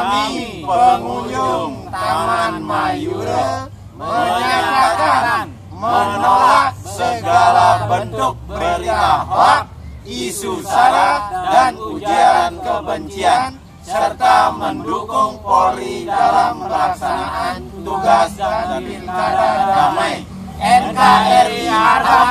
Kami pengunjung Taman Mayura menyatakan menolak segala bentuk berita hoax, isu sara, dan ujaran kebencian serta mendukung Polri dalam pelaksanaan tugas dan pilkada damai. NKRI harap.